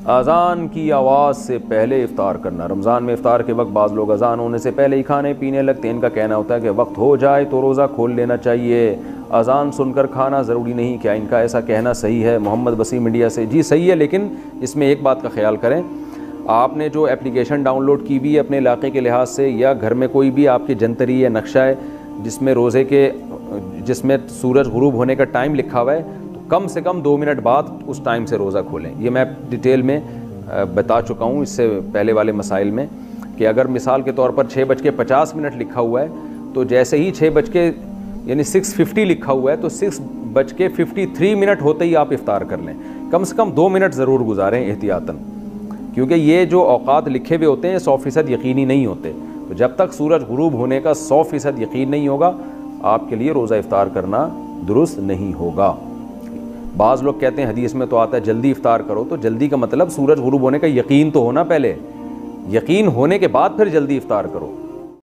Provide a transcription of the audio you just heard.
अज़ान की आवाज़ से पहले इफ़ार करना। रमज़ान में इफ़ार के वक्त बाज़ लोग अज़ान होने से पहले ही खाने पीने लगते हैं। इनका कहना होता है कि वक्त हो जाए तो रोज़ा खोल लेना चाहिए। अज़ान सुनकर खाना ज़रूरी नहीं, क्या इनका ऐसा कहना सही है? मोहम्मद वसीम इंडिया से, जी सही है, लेकिन इसमें एक बात का ख्याल करें। आपने जो एप्लीकेशन डाउनलोड की भी अपने इलाके के लिहाज से या घर में कोई भी आपकी जंतरी या नक्शा है, जिसमें रोज़े के, जिसमें सूरज गुरूब होने का टाइम लिखा हुआ है कम से कम दो मिनट बाद उस टाइम से रोज़ा खोलें। ये मैं डिटेल में बता चुका हूँ इससे पहले वाले मसाइल में कि अगर मिसाल के तौर पर छः बज के पचास मिनट लिखा हुआ है तो जैसे ही छः बज के, यानी सिक्स फिफ्टी लिखा हुआ है तो सिक्स बज के फिफ्टी थ्री मिनट होते ही आप इफ्तार कर लें। कम से कम दो मिनट ज़रूर गुजारें एहतियातन, क्योंकि ये जो अवकात लिखे हुए होते हैं, सौ फ़ीसद यकीनी नहीं होते। तो जब तक सूरज गुरूब होने का सौ फ़ीसद यकीन नहीं होगा, आपके लिए रोज़ा इफ्तार करना दुरुस्त नहीं होगा। बाज़ लोग कहते हैं, हदीस में तो आता है, जल्दी इफ़ार करो। तो जल्दी का मतलब सूरज गुरूब होने का यकीन तो होना पहले। यकीन होने के बाद फिर जल्दी इफ़ार करो।